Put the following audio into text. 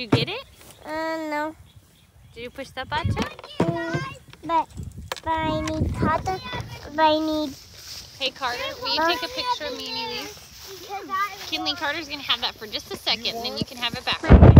you get it? Uh, no. Did you push the button? Mm, but, but I need Carter. But I need. Hey Carter, will you take a picture of me and Elise? Kinley Carter's gonna have that for just a second, and then you can have it back.